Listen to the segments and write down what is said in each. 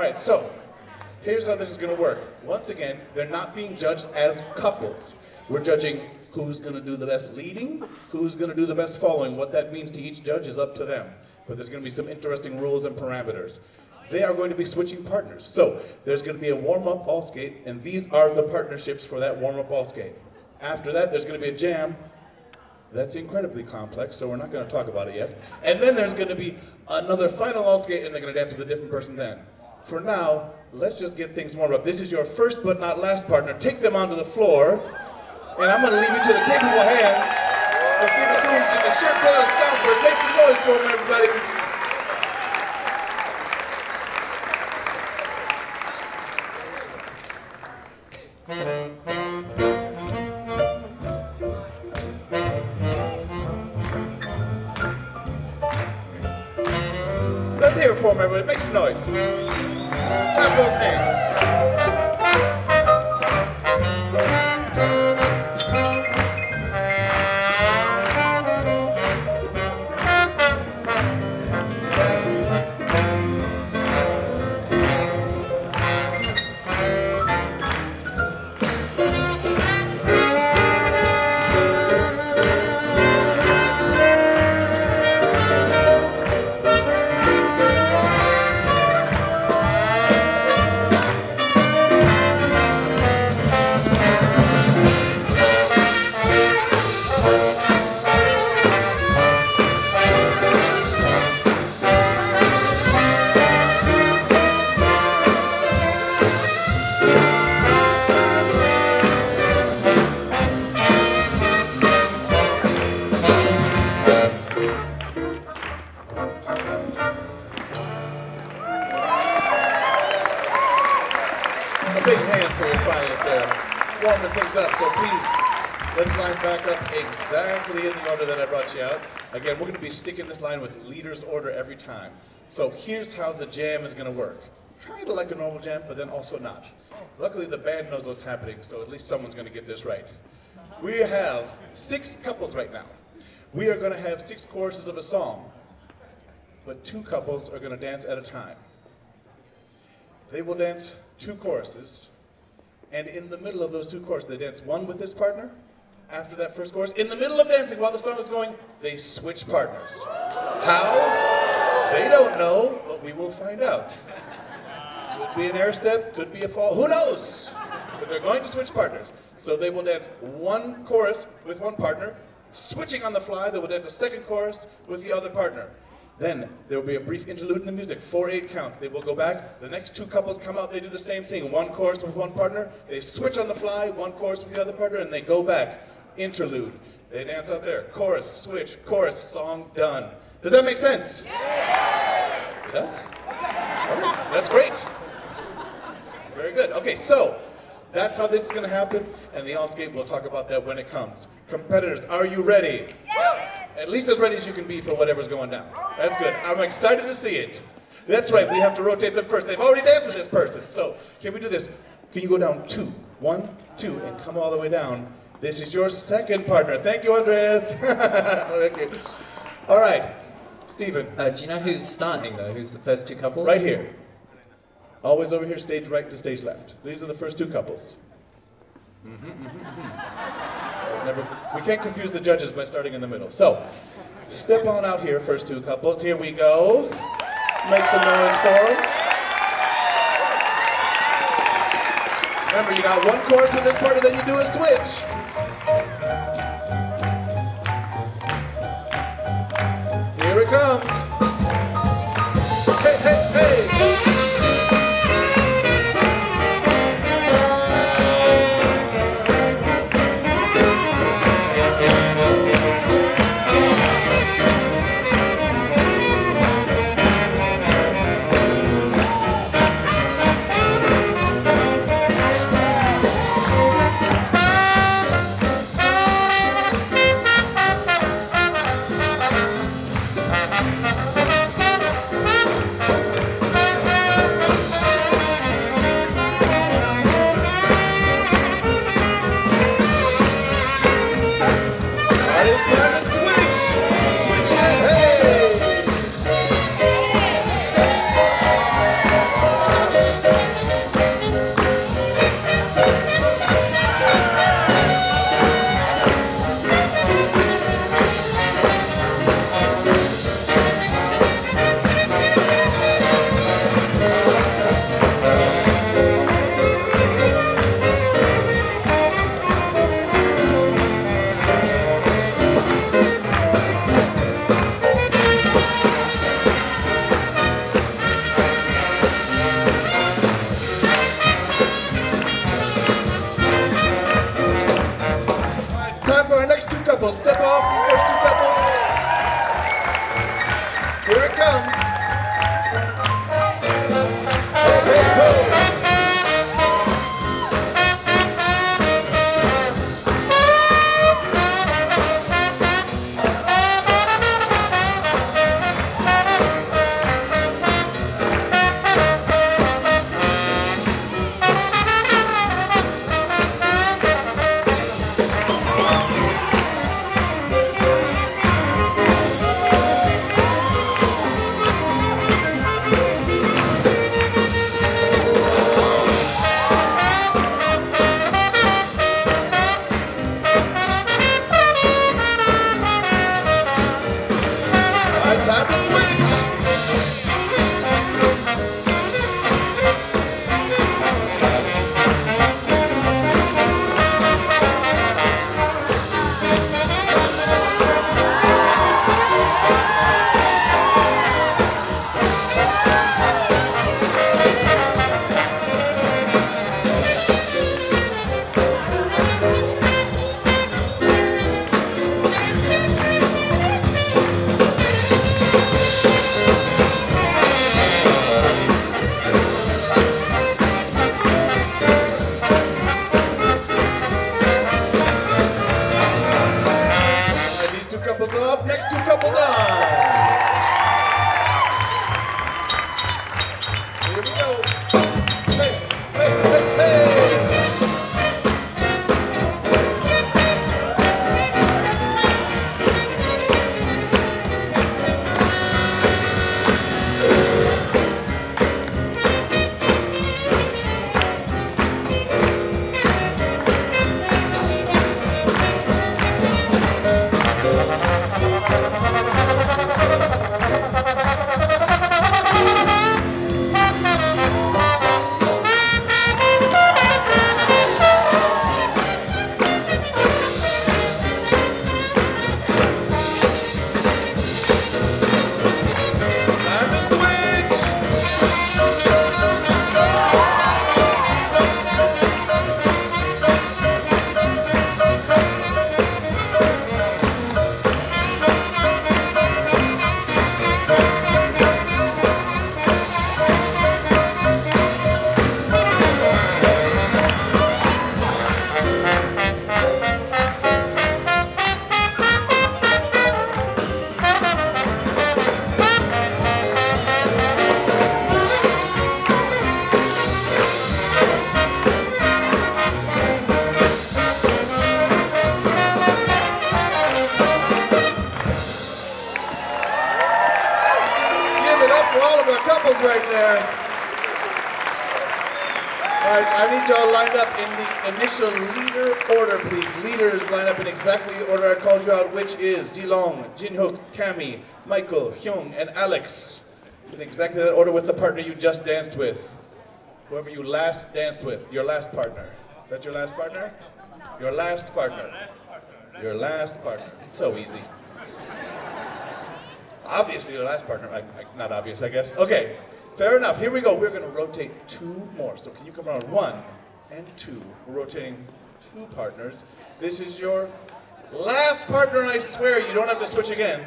All right, so here's how this is going to work. Once again, they're not being judged as couples. We're judging who's going to do the best leading, who's going to do the best following. What that means to each judge is up to them. But there's going to be some interesting rules and parameters. They are going to be switching partners. So there's going to be a warm-up ball skate, and these are the partnerships for that warm-up ball skate. After that, there's going to be a jam. That's incredibly complex, so we're not going to talk about it yet. And then there's going to be another final ball skate, and they're going to dance with a different person then. For now, let's just get things warmed up. This is your first but not last partner. Take them onto the floor, and I'm going to leave you to the capable hands of Stephen Coombs and the Shirt Tail Stompers. Make some noise for them, everybody. Let's hear it for them, everybody. Make some noise. Clap those hands. Exactly in the order that I brought you out. Again, we're going to be sticking this line with leader's order every time. So here's how the jam is going to work. Kind of like a normal jam, but then also not. Luckily, the band knows what's happening, so at least someone's going to get this right. We have six couples right now. We are going to have six choruses of a song, but two couples are going to dance at a time. They will dance two choruses, and in the middle of those two choruses, they dance one with this partner. After that first chorus, in the middle of dancing while the song is going, they switch partners. How? They don't know, but we will find out. Could be an air step, could be a fall, who knows? But they're going to switch partners. So they will dance one chorus with one partner, switching on the fly, they will dance a second chorus with the other partner. Then there will be a brief interlude in the music, four eight counts. They will go back. The next two couples come out. They do the same thing. One chorus with one partner. They switch on the fly. One chorus with the other partner, and they go back. Interlude. They dance out there. Chorus, switch, chorus, song done. Does that make sense? It does. All right, That's great. Very good. Okay, so that's how this is going to happen, and the all-skate, we'll talk about that when it comes. Competitors, are you ready? At least as ready as you can be for whatever's going down. That's good. I'm excited to see it. That's right, we have to rotate them first. They've already danced with this person. So, can we do this? Can you go down two? One, two, and come all the way down. This is your second partner. Thank you, Andreas. Thank you. All right, Stephen, Uh, do you know who's starting though? Who's the first two couples? right here. Always over here, stage right to stage left. These are the first two couples. Mhm, mhm, mhm. Never, we can't confuse the judges by starting in the middle. So, step on out here, first two couples. Here we go. Make some noise for them. Remember, you got one chorus with this partner, then you do a switch. Couples, step up. First two couples. Here it comes. All right, I need y'all lined up in the initial leader order, please. Leaders line up in exactly the order I called you out, which is Zilong, Jinhyuk, Cami, Michael, Hyun, and Alex. In exactly that order with the partner you just danced with. Whoever you last danced with, your last partner. Is that your last partner? Your last partner. Your last partner. It's so easy. Obviously, your last partner. Not obvious, I guess. Okay, fair enough. Here we go. We're going to rotate two more. So can you come around one and two? We're rotating two partners. This is your last partner, I swear. You don't have to switch again.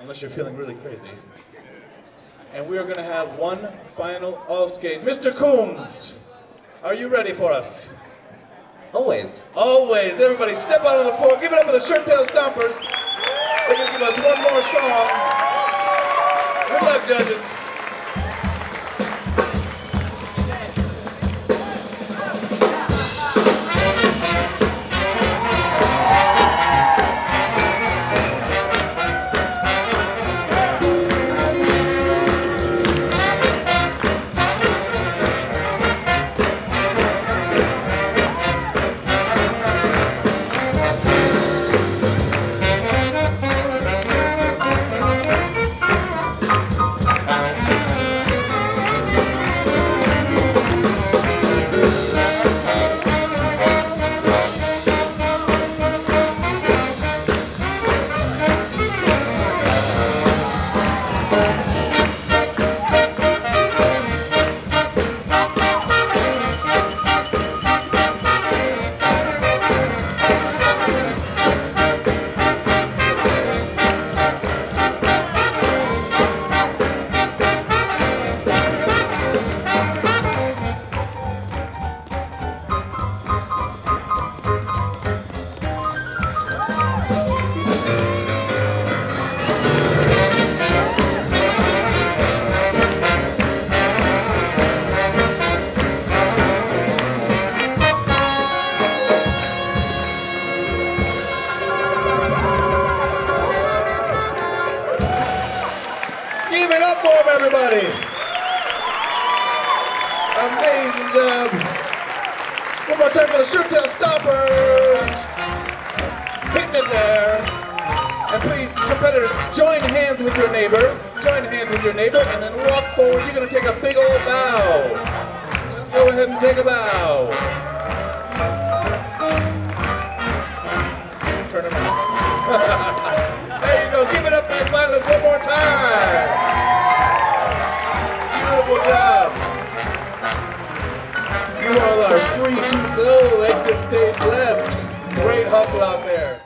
Unless you're feeling really crazy. And we are going to have one final all skate. Mr. Coombs, are you ready for us? Always. Always. Everybody step out on the floor. Give it up for the Shirt Tail Stompers. They're going to give us one more song. Good luck, judges. Him, everybody. Amazing job. One more time for the Shirt Tail Stompers. Hitting it there. And please, competitors, join hands with your neighbor. Join hands with your neighbor and then walk forward. You're going to take a big old bow. Let's go ahead and take a bow. Turn around. there you go. Give it up for the finalists one more time. Stage left. Great hustle out there.